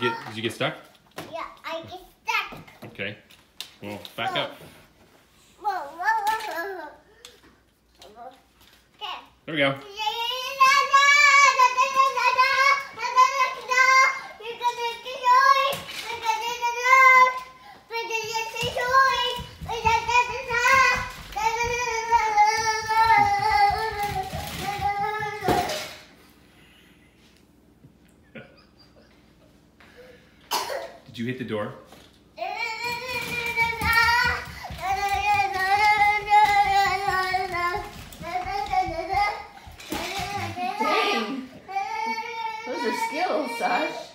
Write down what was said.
get did you get stuck? Yeah, I get stuck. Okay. Well, back up. Whoa, whoa, whoa, whoa. Okay. There we go. Did you hit the door? Dang. Those are skills, Sash.